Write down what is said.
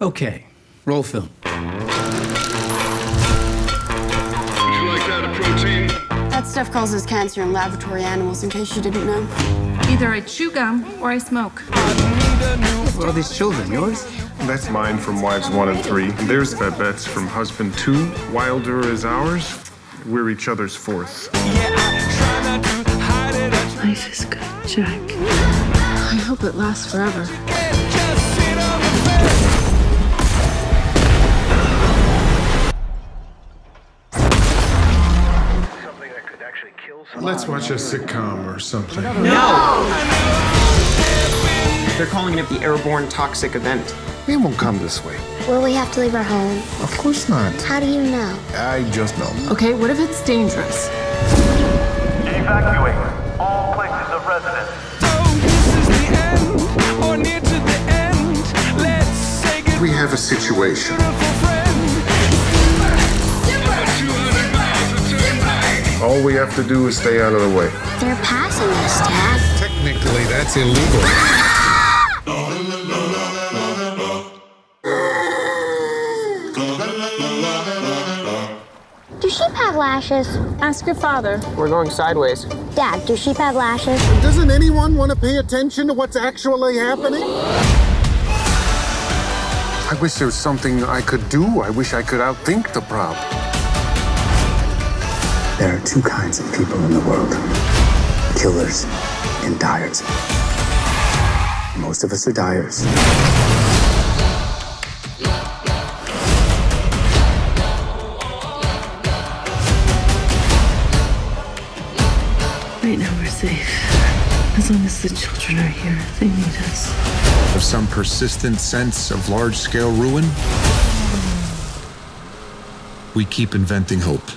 Okay, roll film. Would you like that a protein? That stuff causes cancer in laboratory animals, in case you didn't know. Either I chew gum or I smoke. What are these children? Yours? That's mine from wives one and three. There's Babette's from husband two. Wilder is ours. We're each other's fourth. Life is good, Jack. I hope it lasts forever. Let's watch a sitcom or something. No. They're calling it the airborne toxic event. It won't come this way. Will we have to leave our home? Of course not. How do you know? I just know. Okay, what if it's dangerous? Evacuate all places of residence. So this is the end or near to the end. Let's take it we have a situation. All we have to do is stay out of the way. They're passing us, Dad. Technically, that's illegal. Do sheep have lashes? Ask your father. We're going sideways. Dad, do sheep have lashes? Doesn't anyone want to pay attention to what's actually happening? I wish there was something I could do. I wish I could outthink the problem. There are two kinds of people in the world killers and diers. Most of us are diers. Right now we're safe. As long as the children are here, they need us. Of some persistent sense of large scale ruin, we keep inventing hope.